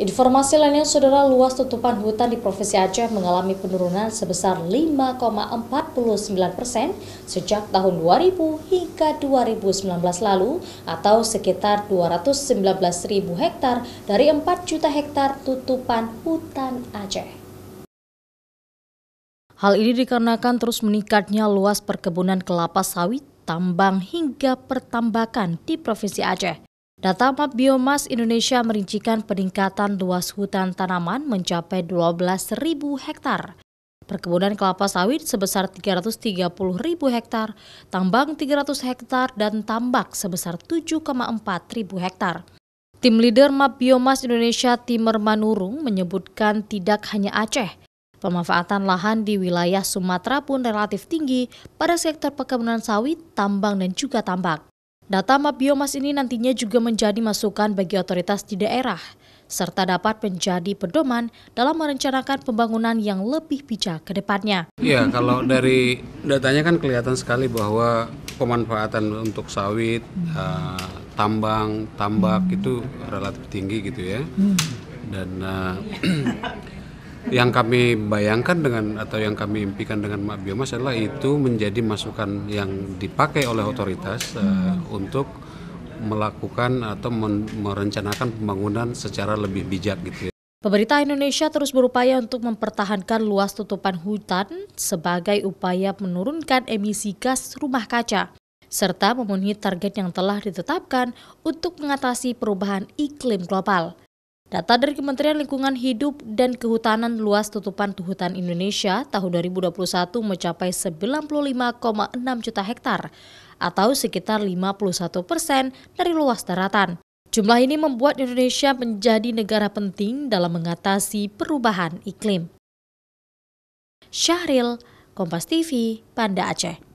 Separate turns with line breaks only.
Informasi lainnya, saudara luas tutupan hutan di Provinsi Aceh mengalami penurunan sebesar 5,49 persen sejak tahun 2000 hingga 2019 lalu atau sekitar 219 ribu hektar dari 4 juta hektar tutupan hutan Aceh. Hal ini dikarenakan terus meningkatnya luas perkebunan kelapa sawit, tambang hingga pertambakan di Provinsi Aceh. Data Map Biomas Indonesia merincikan peningkatan luas hutan tanaman mencapai 12.000 hektar. Perkebunan kelapa sawit sebesar 330.000 hektar, tambang 300 hektar, dan tambak sebesar 7,4 ribu hektar. Tim leader Map Biomas Indonesia Timer Manurung menyebutkan tidak hanya Aceh, pemanfaatan lahan di wilayah Sumatera pun relatif tinggi pada sektor perkebunan sawit, tambang, dan juga tambak. Data map biomas ini nantinya juga menjadi masukan bagi otoritas di daerah, serta dapat menjadi pedoman dalam merencanakan pembangunan yang lebih bijak ke depannya.
Iya, kalau dari datanya kan kelihatan sekali bahwa pemanfaatan untuk sawit, uh, tambang, tambak itu relatif tinggi gitu ya. Hmm. Dan uh, yang kami bayangkan dengan atau yang kami impikan dengan mak biomas adalah itu menjadi masukan yang dipakai oleh otoritas uh, untuk melakukan atau merencanakan pembangunan secara lebih bijak gitu ya.
Pemerintah Indonesia terus berupaya untuk mempertahankan luas tutupan hutan sebagai upaya menurunkan emisi gas rumah kaca serta memenuhi target yang telah ditetapkan untuk mengatasi perubahan iklim global. Data dari Kementerian Lingkungan Hidup dan Kehutanan luas tutupan hutan Indonesia tahun 2021 mencapai 95,6 juta hektar atau sekitar 51 persen dari luas daratan. Jumlah ini membuat Indonesia menjadi negara penting dalam mengatasi perubahan iklim. Syahril, Kompas TV, Panda Aceh.